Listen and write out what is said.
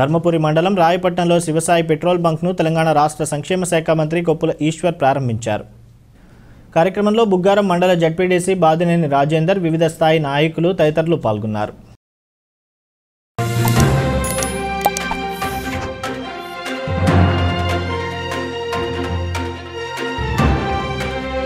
ధర్మపురి మండలం రాయపట్నంలో శివసాయి పెట్రోల్ బంక్ను తెలంగాణ రాష్ట్ర సంక్షేమ శాఖ మంత్రి కొప్పుల ఈశ్వర్ ప్రారంభించారు. కార్యక్రమంలో బుగ్గారం మండల జడ్పీడీసీ బాదినేని రాజేందర్ వివిధ స్థాయి నాయకులు తదితరులు పాల్గొన్నారు.